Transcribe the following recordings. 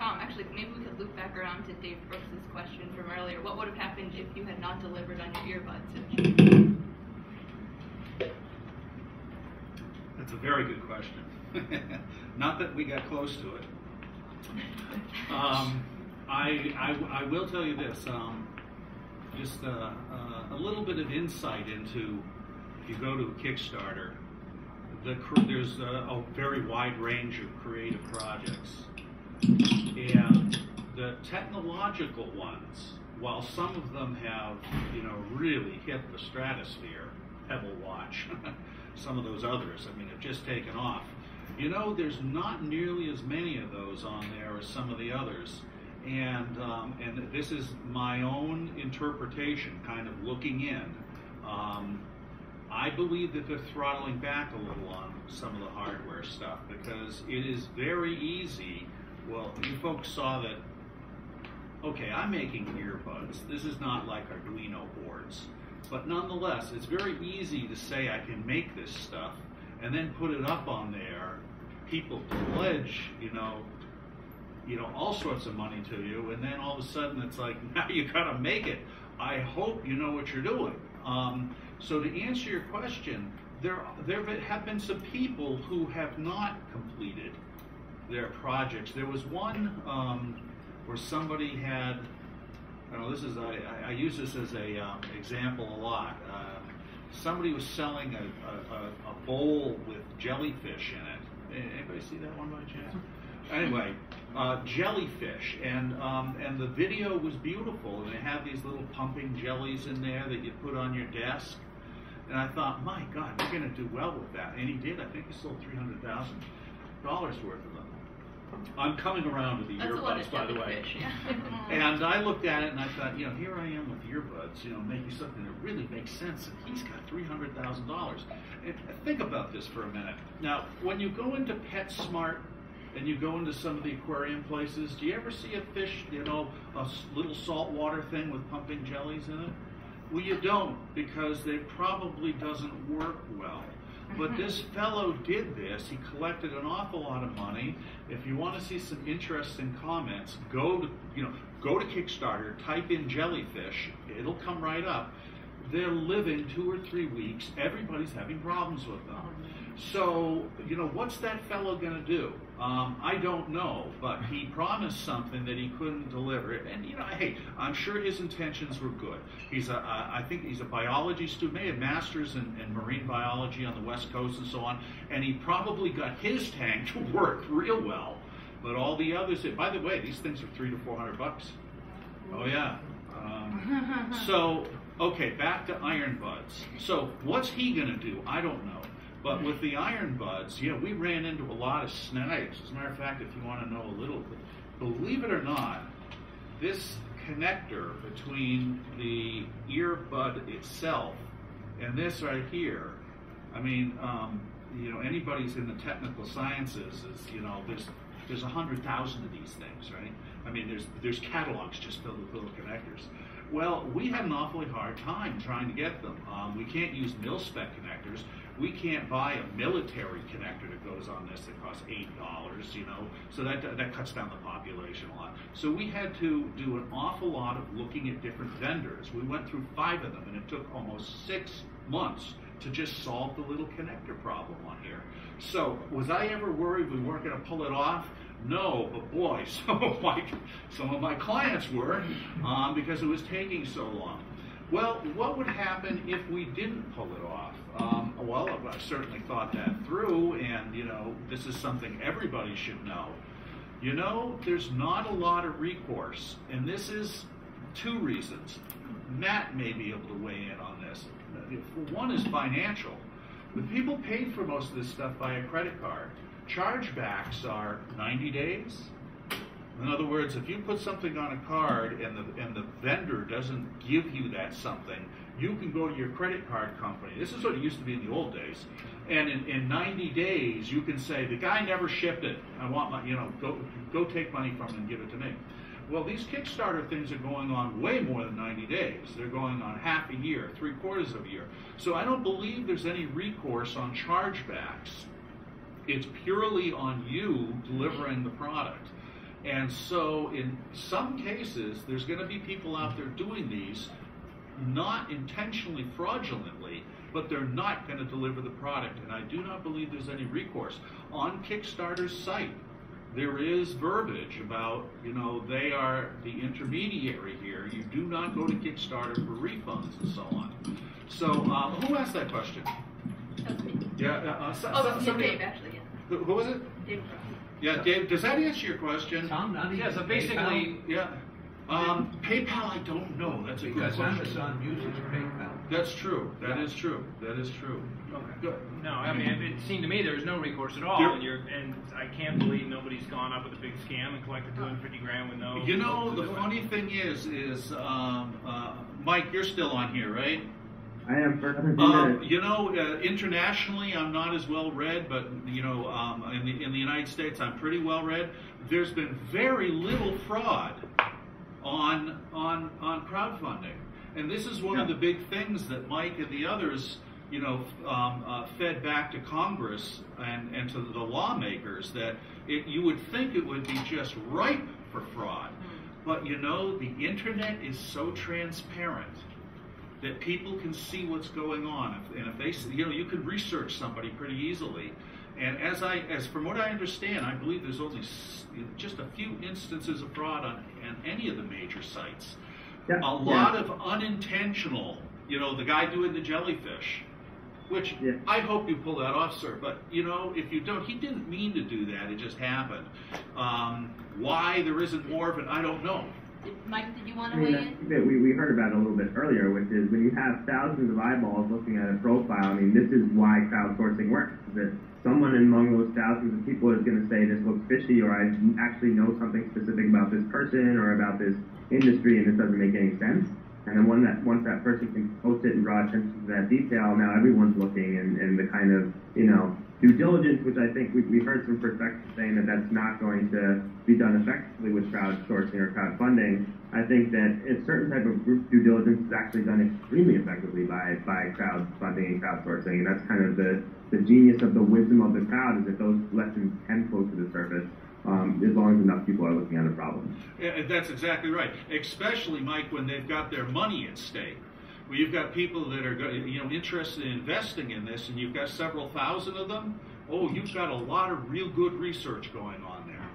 Tom, actually, maybe we could loop back around to Dave Brooks's question from earlier. What would have happened if you had not delivered on your earbuds? That's a very good question. not that we got close to it. Um, I, I, I will tell you this. Um, just uh, uh, a little bit of insight into if you go to Kickstarter, the, there's a, a very wide range of creative projects. And the technological ones, while some of them have, you know, really hit the stratosphere, Pebble Watch, some of those others, I mean, have just taken off. You know, there's not nearly as many of those on there as some of the others. And, um, and this is my own interpretation, kind of looking in. Um, I believe that they're throttling back a little on some of the hardware stuff because it is very easy. Well, you folks saw that, okay, I'm making earbuds. This is not like Arduino boards. But nonetheless, it's very easy to say I can make this stuff and then put it up on there. People pledge, you know, you know, all sorts of money to you, and then all of a sudden it's like, now you gotta make it. I hope you know what you're doing. Um, so to answer your question, there, there have been some people who have not completed their projects. There was one um, where somebody had, I know this is, I, I use this as a um, example a lot. Uh, somebody was selling a, a, a, bowl with jellyfish in it. Anybody see that one by chance? Anyway, uh, jellyfish, and um, and the video was beautiful, and they have these little pumping jellies in there that you put on your desk. And I thought, my God, we're going to do well with that. And he did. I think he sold three hundred thousand dollars worth. I'm coming around to the That's earbuds, by the way. Fish, yeah. and I looked at it and I thought, you know, here I am with earbuds, you know, making something that really makes sense. And he's got three hundred thousand dollars. Think about this for a minute. Now, when you go into PetSmart and you go into some of the aquarium places, do you ever see a fish, you know, a little saltwater thing with pumping jellies in it? Well, you don't because it probably doesn't work well. But mm-hmm. this fellow did this. He collected an awful lot of money. If you want to see some interesting comments, go to you know go to Kickstarter, type in jellyfish. It'll come right up. They're living two or three weeks. Everybody's having problems with them. So, you know, what's that fellow going to do? Um, I don't know, but he promised something that he couldn't deliver. And, you know, hey, I'm sure his intentions were good. He's a, I think he's a biology student, may have masters in, in marine biology on the West Coast and so on, and he probably got his tank to work real well. But all the others, by the way, these things are three to four hundred bucks. Oh yeah. Um, so okay, back to Iron Buds. So what's he gonna do? I don't know. But with the iron buds, yeah, we ran into a lot of snags. As a matter of fact, if you want to know a little bit, believe it or not, this connector between the earbud itself and this right here, I mean, um, you know, anybody's in the technical sciences is, you know, there's there's a hundred thousand of these things, right? I mean, there's there's catalogs just filled with little connectors. Well, we had an awfully hard time trying to get them. Um, we can't use mil-spec connectors we can't buy a military connector that goes on this that costs eight dollars, you know. So that that cuts down the population a lot. So we had to do an awful lot of looking at different vendors. We went through five of them, and it took almost six months to just solve the little connector problem on here. So was I ever worried we weren't going to pull it off? No, but boy, some of my some of my clients were um, because it was taking so long. Well, what would happen if we didn't pull it off? Um, well, I certainly thought that through, and you know, this is something everybody should know. You know, there's not a lot of recourse, and this is two reasons. Matt may be able to weigh in on this. One is financial. The people paid for most of this stuff by a credit card. Chargebacks are 90 days, in other words, if you put something on a card and the, and the vendor doesn't give you that something, you can go to your credit card company. This is what it used to be in the old days. And in, in 90 days, you can say, the guy never shipped it. I want my, you know, go, go take money from him and give it to me. Well, these Kickstarter things are going on way more than 90 days. They're going on half a year, three quarters of a year. So I don't believe there's any recourse on chargebacks. It's purely on you delivering the product. And so, in some cases, there's going to be people out there doing these, not intentionally fraudulently, but they're not going to deliver the product. And I do not believe there's any recourse. On Kickstarter's site, there is verbiage about, you know, they are the intermediary here. You do not go to Kickstarter for refunds and so on. So, uh, who asked that question? Yeah, uh, uh, so, Oh, so- somebody- Dave, actually. Who, who was it? Yeah, Dave. Does that answer your question? Tom, not Yeah, so basically, Yeah. Um, PayPal, I don't know. That's a good Because question. Amazon uses PayPal. That's true. That is true. That is true. Okay. Good. No, I mean, it, it seemed to me there was no recourse at all, There- and you're, and I can't believe nobody's gone up with a big scam and collected 250 grand with no. You know, the do it. funny thing is, is um, uh, Mike, you're still on here, right? I am for another few Um, minutes. you know, uh, internationally, I'm not as well read, but you know, um, in the in the United States, I'm pretty well read. There's been very little fraud on on on crowdfunding, and this is one of the big things that Mike and the others, you know, um, uh, fed back to Congress and and to the lawmakers that it, you would think it would be just ripe for fraud, but you know, the internet is so transparent that people can see what's going on. And if they, you know, you can research somebody pretty easily. And as I, as from what I understand, I believe there's only just a few instances of fraud on, on any of the major sites. Yeah, A lot yeah. of unintentional, you know, the guy doing the jellyfish, which Yeah. I hope you pull that off, sir. But you know, if you don't, he didn't mean to do that. It just happened. Um, why there isn't more of it, I don't know. Did, Mike, did you want I to mean, weigh I in? that we, we heard about it a little bit earlier, which is when you have thousands of eyeballs looking at a profile, I mean, this is why crowdsourcing works. That someone among those thousands of people is going to say this looks fishy, or I actually know something specific about this person or about this industry, and this doesn't make any sense. And then when that once that person can post it and draw attention to that detail, now everyone's looking, and, and the kind of you know due diligence, which I think we, we heard some perspectives saying that that's not going to be done effectively with crowdsourcing or crowdfunding. I think that a certain type of group due diligence is actually done extremely effectively by by crowdfunding and crowdsourcing, and that's kind of the the genius of the wisdom of the crowd is that those lessons can flow to the surface um, as long as enough people are looking at the problem. Yeah, that's exactly right. Especially, Mike, when they've got their money at stake. Where you've got people that are, you know, interested in investing in this, and you've got several thousand of them. Oh, you've got a lot of real good research going on there.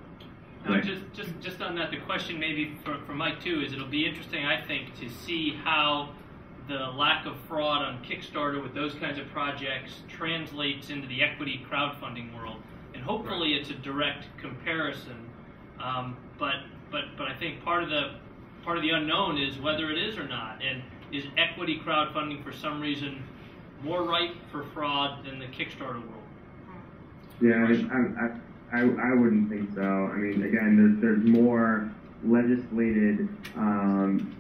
Now, Right. just, just, just on that, the question maybe for, for Mike too is it'll be interesting, I think, to see how the lack of fraud on Kickstarter with those kinds of projects translates into the equity crowdfunding world. And hopefully, it's a direct comparison. Um, but, but, but I think part of the part of the unknown is whether it is or not. And is equity crowdfunding for some reason more ripe for fraud than the Kickstarter world? Yeah, I, I, I, I wouldn't think so. I mean, again, there's, there's more legislated um,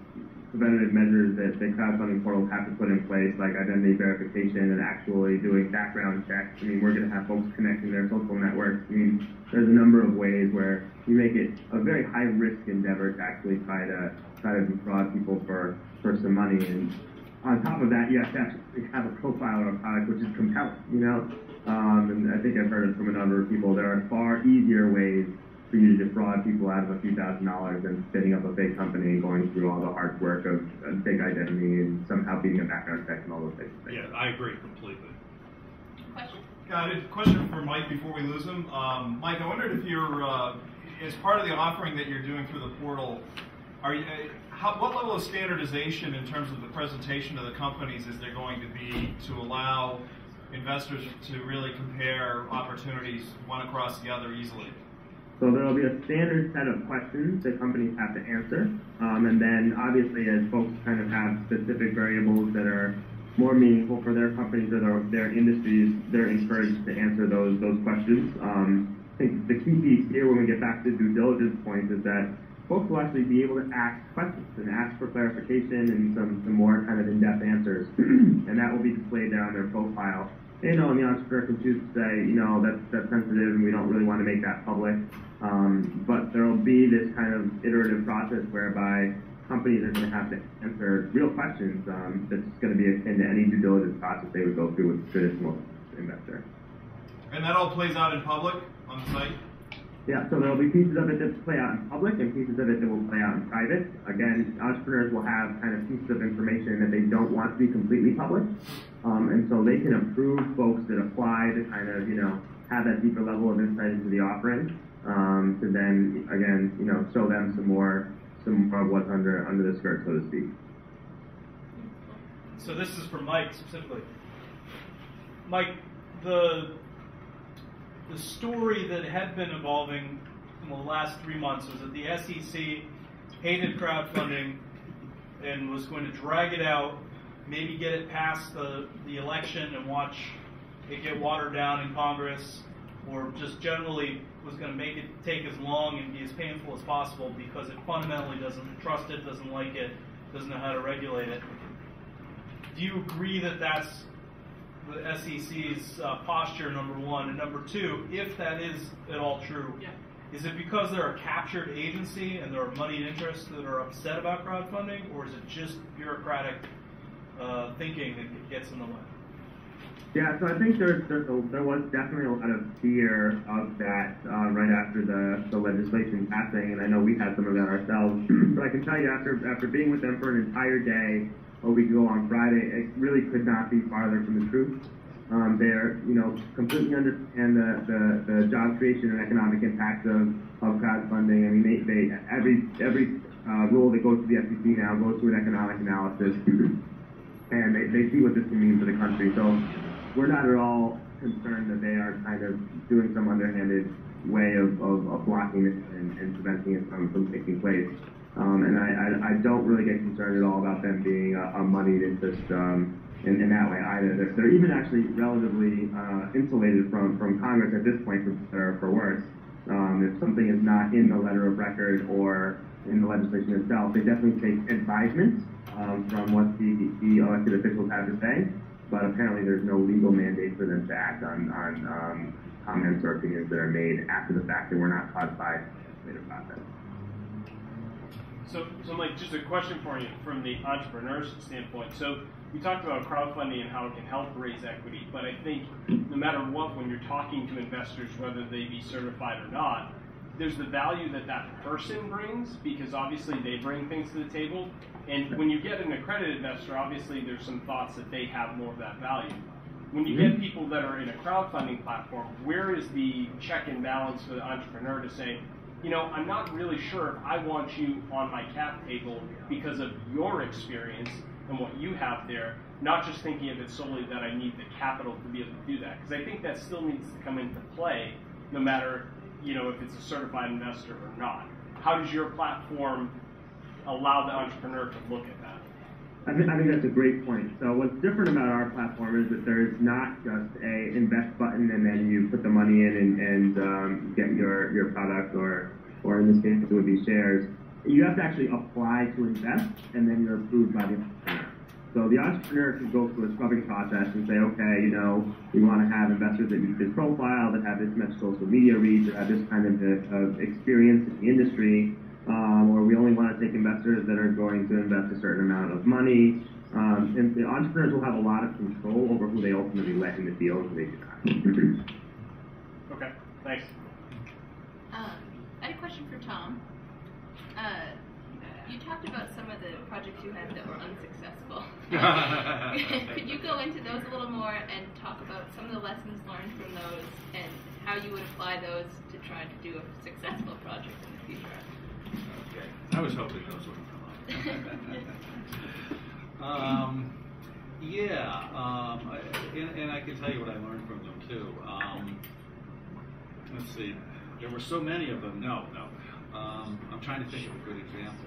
preventative measures that the crowdfunding portals have to put in place, like identity verification and actually doing background checks. I mean, we're going to have folks connecting their social networks. I mean, there's a number of ways where you make it a very high risk endeavor to actually try to try to defraud people for, for some money. And on top of that, you have to actually have a profile of a product which is compelling, you know? Um, and I think I've heard it from a number of people. There are far easier ways for you to defraud people out of a few thousand dollars and setting up a fake company and going through all the hard work of a fake identity and somehow beating a background check and all those types of things. Yeah, I agree completely. Question? Got a question for Mike before we lose him. Um, Mike, I wondered if you're, uh, as part of the offering that you're doing through the portal, are you, uh, how, what level of standardization in terms of the presentation of the companies is there going to be to allow investors to really compare opportunities one across the other easily? So there will be a standard set of questions that companies have to answer, um, and then obviously as folks kind of have specific variables that are more meaningful for their companies or their, their industries, they're encouraged to answer those those questions. Um, I think the key piece here when we get back to due diligence point is that folks will actually be able to ask questions and ask for clarification and some, some more kind of in-depth answers, and that will be displayed on their profile. You know, and the entrepreneur can choose to say, you know, that's that's sensitive, and we don't really want to make that public. Um, but there will be this kind of iterative process whereby companies are going to have to answer real questions um, that's going to be akin to any due diligence process they would go through with a traditional investor. And that all plays out in public on the site? Yeah, so there'll be pieces of it that play out in public and pieces of it that will play out in private. Again, entrepreneurs will have kind of pieces of information that they don't want to be completely public. Um, and so they can approve folks that apply to kind of, you know, have that deeper level of insight into the offering. Um, to then, again, you know, show them some more, some more of what's under, under the skirt, so to speak. So this is for Mike specifically. Mike, the the story that had been evolving in the last three months was that the SEC hated crowdfunding and was going to drag it out, maybe get it past the, the election and watch it get watered down in Congress, or just generally was going to make it take as long and be as painful as possible because it fundamentally doesn't trust it, doesn't like it, doesn't know how to regulate it. Do you agree that that's the SEC's uh, posture, number one? And number two, if that is at all true, Yeah. is it because they're a captured agency and there are moneyed interests that are upset about crowdfunding, or is it just bureaucratic uh, thinking that gets in the way? Yeah, so I think there, there, there was definitely a lot of fear of that uh, right after the, the legislation passing, and I know we had some of that ourselves. but I can tell you, after after being with them for an entire day a week ago on Friday, it really could not be farther from the truth. Um, they're, you know, completely understand the, the, the job creation and economic impact of, of crowdfunding. I mean, they, they every every uh, rule that goes to the SEC now goes through an economic analysis, and they, they see what this can mean for the country. So we're not at all concerned that they are kind of doing some underhanded way of, of, of blocking it and, and preventing it from, from taking place. Um, and I, I, I don't really get concerned at all about them being a, a moneyed interest um, in, in that way either. They're, they're even actually relatively uh, insulated from, from Congress at this point, for better or for worse. Um, if something is not in the letter of record or in the legislation itself, they definitely take advisement um, from what the, the elected officials have to say but apparently there's no legal mandate for them to act on, on um, comments or opinions that are made after the fact that were not caused by the process. So, so Mike, just a question for you from the entrepreneur's standpoint. So, we talked about crowdfunding and how it can help raise equity, but I think no matter what, when you're talking to investors, whether they be certified or not, there's the value that that person brings because obviously they bring things to the table. And when you get an accredited investor, obviously there's some thoughts that they have more of that value. When you get mm-hmm. people that are in a crowdfunding platform, where is the check and balance for the entrepreneur to say, you know, I'm not really sure if I want you on my cap table because of your experience and what you have there, not just thinking of it solely that I need the capital to be able to do that. Because I think that still needs to come into play, no matter, you know, if it's a certified investor or not. How does your platform allow the entrepreneur to look at that? I think, I think that's a great point. So what's different about our platform is that there's not just a invest button and then you put the money in and, and um, get your, your product or, or in this case it would be shares. You have to actually apply to invest and then you're approved by the entrepreneur. So the entrepreneur can go through a scrubbing process and say, okay, you know, we want to have investors that meet this profile, this much social media reach, that have this kind of, of experience in the industry, um, or we only want to take investors that are going to invest a certain amount of money. Um, and the entrepreneurs will have a lot of control over who they ultimately let in the deal and who they do not. Okay, thanks. Um, I had a question for Tom. Uh, you talked about some of the projects you had that were unsuccessful. Could you go into those a little more and talk about some of the lessons learned from those and how you would apply those to try to do a successful project in the future? Okay. I was hoping those wouldn't come up. um, yeah, um, I, and, and I can tell you what I learned from them too. Um, let's see, there were so many of them. No, no. Um, I'm trying to think of a good example.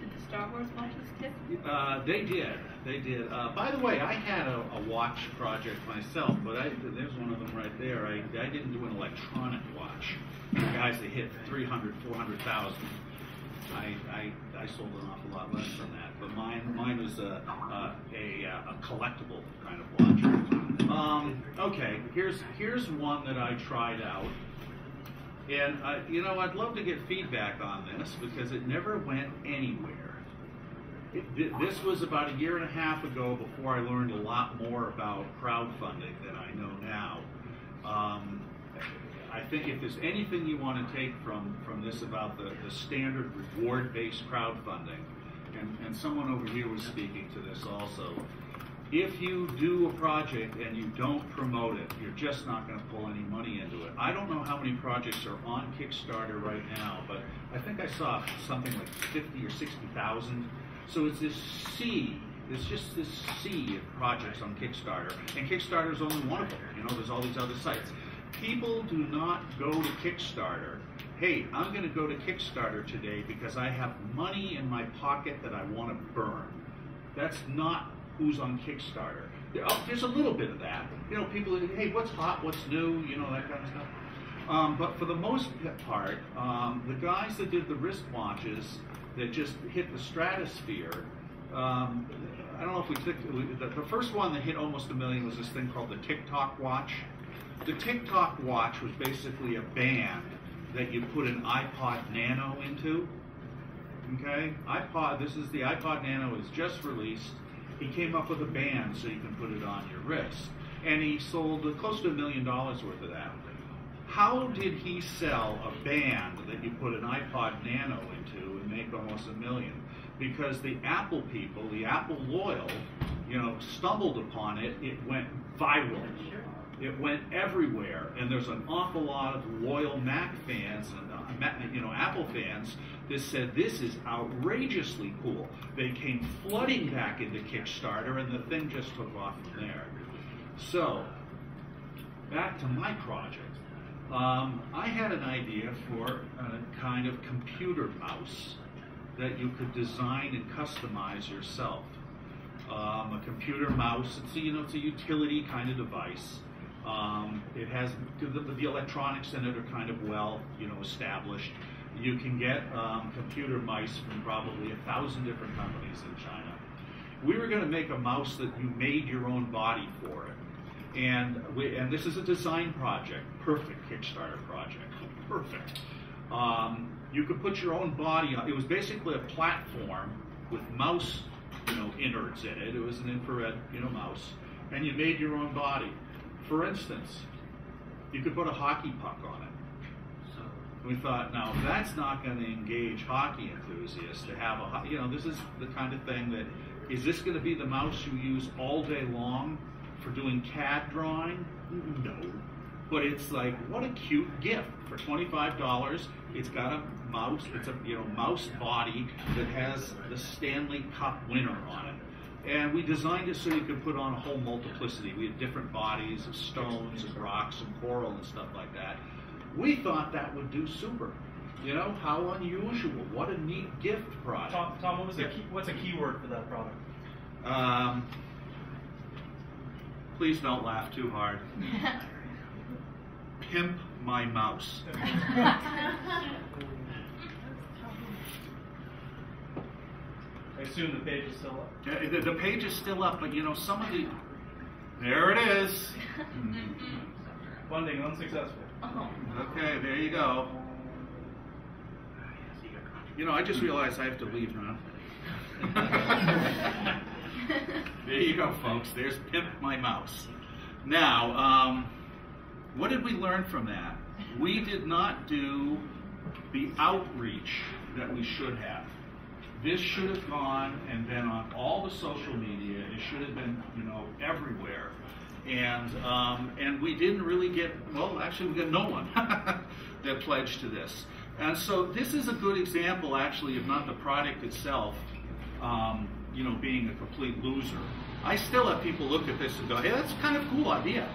Did the Star Wars watch this tip? Uh, they did. They did. Uh, by the way, I had a, a watch project myself, but I, there's one of them right there. I, I didn't do an electronic watch. The guys that hit 300, 400,000. I, I, I sold an awful lot less than that, but mine mine was a, a, a, a collectible kind of watch. Um, okay, here's here's one that I tried out, and uh, you know I'd love to get feedback on this because it never went anywhere. This was about a year and a half ago before I learned a lot more about crowdfunding than I know now. Um, I think if there's anything you want to take from, from this about the, the standard reward-based crowdfunding, and, and someone over here was speaking to this also, if you do a project and you don't promote it, you're just not going to pull any money into it. I don't know how many projects are on Kickstarter right now, but I think I saw something like 50 or 60,000. So it's this sea, it's just this sea of projects on Kickstarter, and Kickstarter is only one of them. You know, there's all these other sites. People do not go to Kickstarter. Hey, I'm going to go to Kickstarter today because I have money in my pocket that I want to burn. That's not who's on Kickstarter. There- oh, there's a little bit of that. You know, people, hey, what's hot, what's new, you know, that kind of stuff. Um, but for the most part, um, the guys that did the wristwatches that just hit the stratosphere, um, I don't know if we took the, the first one that hit almost a million was this thing called the TikTok watch. The TikTok watch was basically a band that you put an iPod Nano into. Okay, iPod. This is the iPod Nano is just released. He came up with a band so you can put it on your wrist, and he sold close to a million dollars worth of that. How did he sell a band that you put an iPod Nano into and make almost a million? Because the Apple people, the Apple loyal, you know, stumbled upon it. It went viral. It went everywhere, and there's an awful lot of loyal Mac fans and uh, you know Apple fans that said this is outrageously cool. They came flooding back into Kickstarter, and the thing just took off from there. So, back to my project. Um, I had an idea for a kind of computer mouse that you could design and customize yourself. Um, a computer mouse, it's a, you know, it's a utility kind of device. Um, it has the, the electronics in it are kind of well, you know, established. You can get um, computer mice from probably a thousand different companies in China. We were going to make a mouse that you made your own body for it, and we, and this is a design project, perfect Kickstarter project, perfect. Um, you could put your own body on. It was basically a platform with mouse, you know, innards in it. It was an infrared, you know, mouse, and you made your own body. For instance, you could put a hockey puck on it. We thought, now that's not going to engage hockey enthusiasts to have a, you know, this is the kind of thing that, is this going to be the mouse you use all day long for doing CAD drawing? No. But it's like, what a cute gift for $25. It's got a mouse, it's a, you know, mouse body that has the Stanley Cup winner on it. And we designed it so you could put on a whole multiplicity. We had different bodies of stones and rocks and coral and stuff like that. We thought that would do super. You know, how unusual. What a neat gift product. Tom, Tom what was the key, what's a keyword for that product? Um, please don't laugh too hard. Pimp my mouse. I assume the page is still up. Uh, The, the page is still up, but you know, some of the. There it is. Funding unsuccessful. Oh. Okay, there you go. You know, I just realized I have to leave now. there you go, folks. There's Pimp My Mouse. Now, um, what did we learn from that? We did not do the outreach that we should have. This should have gone and been on all the social media. It should have been, you know, everywhere. And um, and we didn't really get well. Actually, we got no one that pledged to this. And so this is a good example, actually, of not the product itself, um, you know, being a complete loser. I still have people look at this and go, "Hey, that's kind of cool idea,"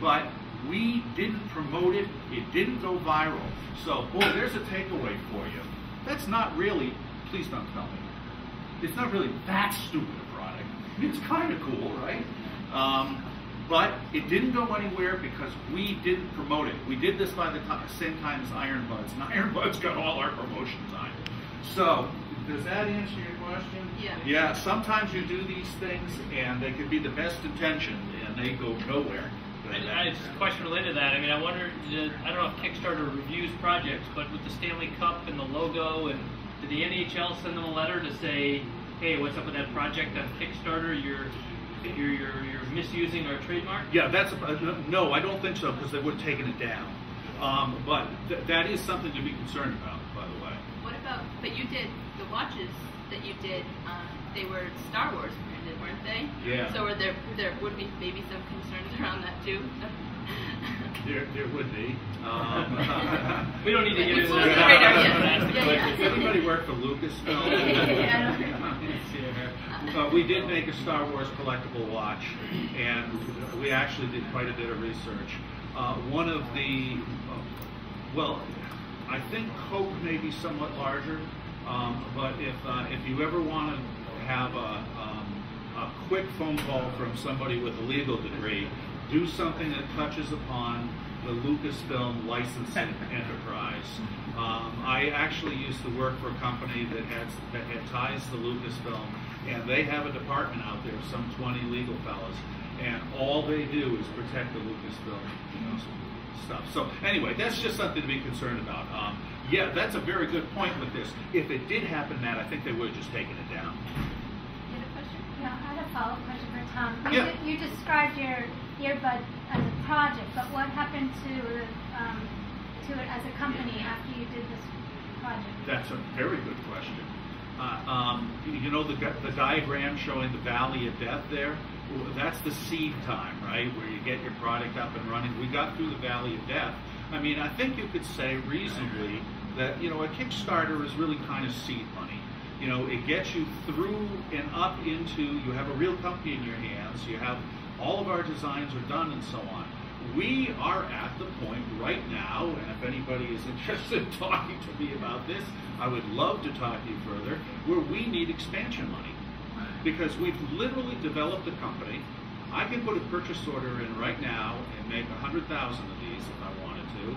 but we didn't promote it. It didn't go viral. So, boy, there's a takeaway for you. That's not really. Please don't tell me. It's not really that stupid a product. It's kind of cool, right? Um, but it didn't go anywhere because we didn't promote it. We did this by the same time as Iron Buds, and Iron Buds got all our promotion time. So, does that answer your question? Yeah. Yeah, sometimes you do these things and they could be the best intention and they go nowhere. I, I just a question related to that. I mean, I wonder. I don't know if Kickstarter reviews projects, but with the Stanley Cup and the logo, and did the NHL send them a letter to say, "Hey, what's up with that project on Kickstarter? You're you're you're, you're misusing our trademark." Yeah, that's uh, no, I don't think so because they would have taken it down. Um, but th- that is something to be concerned about, by the way. What about? But you did the watches that you did. Um, they were Star Wars branded, weren't they? Yeah. So were there there would be maybe some concerns around that too. There, there would be. Um, We don't need to get into that. the radar, yes. That's the Yeah, yeah. Does anybody work for Lucasfilm? Yeah. Uh, we did make a Star Wars collectible watch, and we actually did quite a bit of research. Uh, one of the, uh, well, I think Coke may be somewhat larger, um, but if uh, if you ever want to have a, um, a quick phone call from somebody with a legal degree, do something that touches upon the Lucasfilm licensing enterprise. Um, I actually used to work for a company that had that had ties to Lucasfilm, and they have a department out there, some 20 legal fellows, and all they do is protect the Lucasfilm you know, stuff. So anyway, that's just something to be concerned about. Um, yeah, that's a very good point with this. If it did happen, Matt, I think they would have just taken it down. You had a question? Yeah, I had a follow-up question for Tom. You, Yeah. you described your earbud as a project, but what happened to um, to it as a company after you did this project? That's a very good question. Uh, um, you know the, the diagram showing the valley of death there? Well, That's the seed time, right? Where you get your product up and running. We got through the valley of death. I mean, I think you could say reasonably that, you know, a Kickstarter is really kind of seed money. You know, it gets you through and up into, you have a real company in your hands, you have all of our designs are done and so on. We are at the point right now, and if anybody is interested in talking to me about this, I would love to talk to you further, where we need expansion money. Because we've literally developed a company. I can put a purchase order in right now and make 100,000 of these if I wanted to.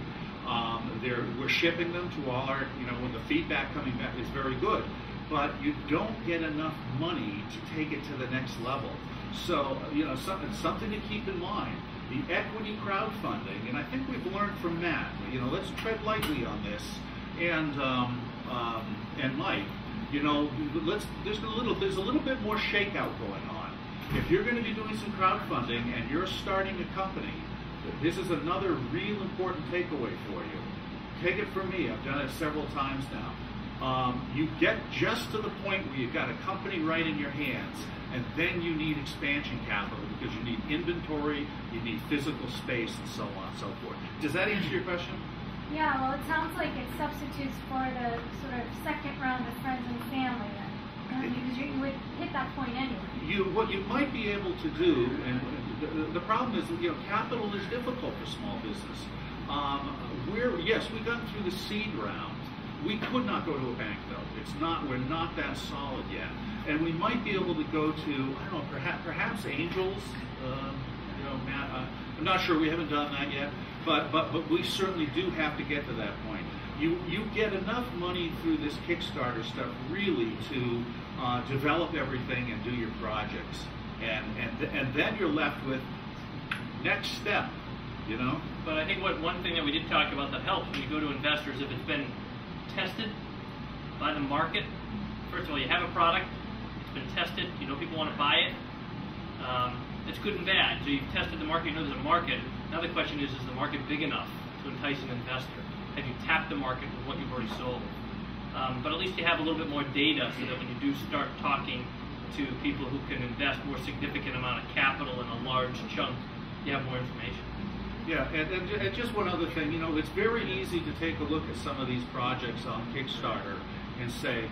Um, we're shipping them to all our, you know, when the feedback coming back is very good. But you don't get enough money to take it to the next level. So, you know, something, something to keep in mind. The equity crowdfunding, and I think we've learned from Matt, you know, let's tread lightly on this. And, um, um, and Mike, you know, let's, there's a little, there's a little bit more shakeout going on. If you're going to be doing some crowdfunding and you're starting a company, this is another real important takeaway for you. Take it from me, I've done it several times now. Um, you get just to the point where you've got a company right in your hands, and then you need expansion capital because you need inventory, you need physical space, and so on and so forth. Does that answer your question? Yeah, well, it sounds like it substitutes for the sort of second round of friends and family then. Because you, you would hit that point anyway. you what you might be able to do, and the, the problem is, you know, capital is difficult for small business. Um, we're yes, we got through the seed round. We could not go to a bank though. It's not we're not that solid yet, and we might be able to go to I don't know, perhaps perhaps angels. Um, you know, Matt, uh, I'm not sure. We haven't done that yet, but but but we certainly do have to get to that point. You you get enough money through this Kickstarter stuff really to uh, develop everything and do your projects, and and and then you're left with next step. You know. But I think what one thing that we did talk about that helps when you go to investors, if it's been tested by the market. First of all, you have a product, it's been tested, you know people want to buy it. Um, it's good and bad. So you've tested the market, you know there's a market. Now the question is, is the market big enough to entice an investor? Have you tapped the market with what you've already sold? Um, but at least you have a little bit more data so that when you do start talking to people who can invest more significant amount of capital in a large chunk, you have more information. Yeah, and, and, and just one other thing, you know, it's very easy to take a look at some of these projects on Kickstarter and say,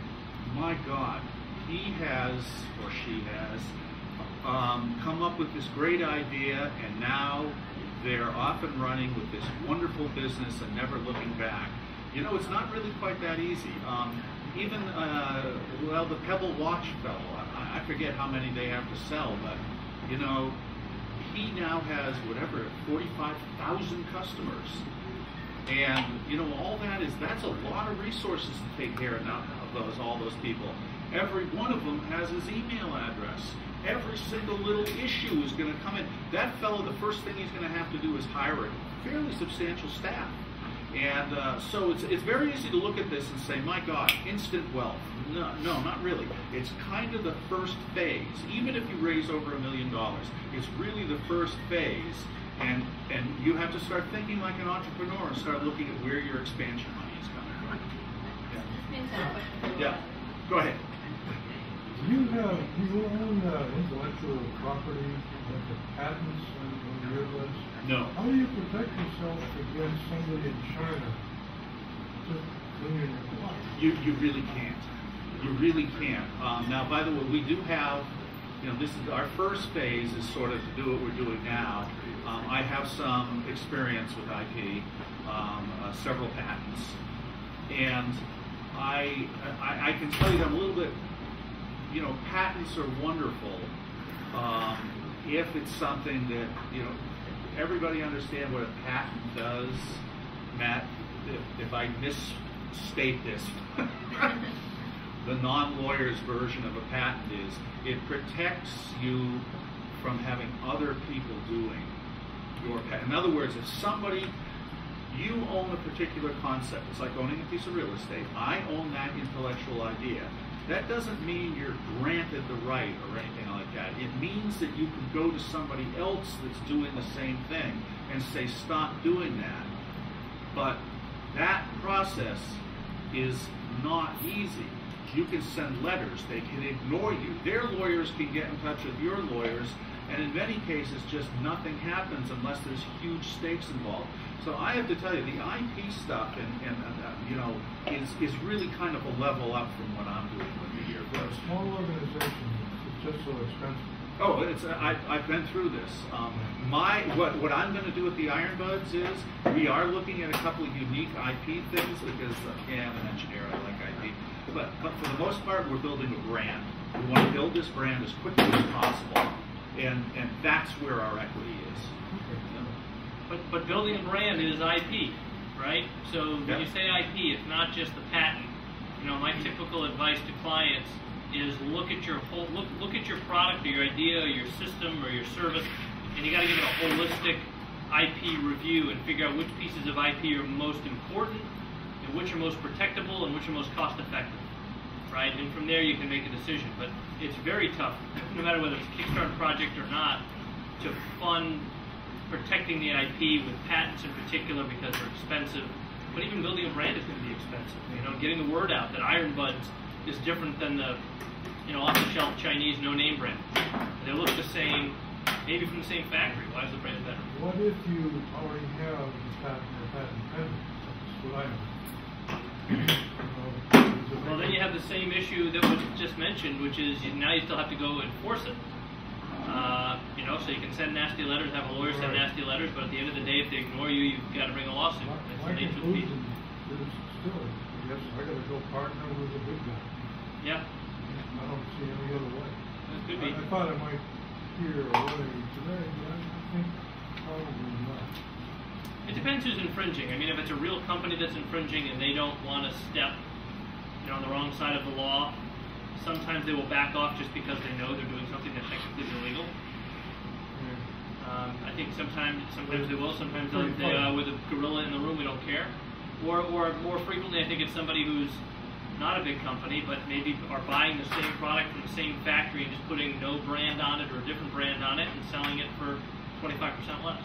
my God, he has or she has um, come up with this great idea, and now they're off and running with this wonderful business and never looking back. You know, it's not really quite that easy. Um, even, uh, well, the Pebble Watch fellow, I, forget how many they have to sell, but, you know, he now has whatever 45,000 customers. And you know all that is that's a lot of resources to take care of of those all those people. Every one of them has his email address. Every single little issue is going to come in. That fellow, the first thing he's going to have to do is hire a fairly substantial staff. And uh, so it's, it's very easy to look at this and say, my God, instant wealth. No, no, not really. It's kind of the first phase. Even if you raise over a million dollars, it's really the first phase. And, and you have to start thinking like an entrepreneur and start looking at where your expansion money is coming from. Yeah. This means I have a question for Yeah, go ahead. Do you have, do you own uh, intellectual property, like the patents on, on your list? No. How do you protect yourself against somebody in China just bringing your clock? You, you really can't. You really can't. Um, now, by the way, we do have, you know, this is our first phase is sort of to do what we're doing now. Um, I have some experience with IP, um, uh, several patents, and I, I, I can tell you that I'm a little bit, you know, patents are wonderful um, if it's something that, you know, everybody understand what a patent does. Matt, if, if I misstate this, the non-lawyer's version of a patent is it protects you from having other people doing your patent. In other words, if somebody you own a particular concept, it's like owning a piece of real estate. I own that intellectual idea. That doesn't mean you're granted the right or anything like that. It means that you can go to somebody else that's doing the same thing and say, stop doing that. But that process is not easy. You can send letters, they can ignore you. Their lawyers can get in touch with your lawyers, and in many cases, just nothing happens unless there's huge stakes involved. So I have to tell you, the IP stuff, and, and uh, you know, is is really kind of a level up from what I'm doing with the For a small organization, just so expensive. Oh, it's I, I've been through this. Um, my what what I'm going to do with the Iron Buds is we are looking at a couple of unique IP things because uh, yeah, I'm an engineer. I like IP, but but for the most part, we're building a brand. We want to build this brand as quickly as possible, and and that's where our equity is. But, but building a brand is IP, right? So when Yeah. you say IP, it's not just the patent. You know, my typical advice to clients is look at your whole look look at your product or your idea or your system or your service, and you got to give it a holistic IP review and figure out which pieces of IP are most important and which are most protectable and which are most cost effective, right? And from there you can make a decision. But it's very tough, no matter whether it's a Kickstarter project or not, to fund protecting the IP with patents in particular because they're expensive. But even building a brand is going to be expensive. You know, getting the word out that Iron Buds is different than the, you know, off-the-shelf Chinese no-name brand. They look the same, maybe from the same factory. Why is the brand better? What if you already have the patent or patent pending? That's what I know. Well, then you have the same issue that was just mentioned, which is you, now you still have to go enforce it. Uh, you know, so you can send nasty letters, have a lawyer send Right. nasty letters, but at the end of the day, if they ignore you, you've got to bring a lawsuit. That's my the nature of the beast. still, I guess I gotta go partner with a big guy. Yeah, I don't see any other way. that could be. I, I thought I might hear a way today, but I think probably not. It depends who's infringing. I mean, if it's a real company that's infringing and they don't want to step, you know, on the wrong side of the law, sometimes they will back off just because they know they're doing something that technically is illegal. Um, I think sometimes sometimes they will, sometimes they'll, they, uh, with a gorilla in the room, we don't care. Or, or more frequently, I think it's somebody who's not a big company, but maybe are buying the same product from the same factory and just putting no brand on it or a different brand on it and selling it for 25% less.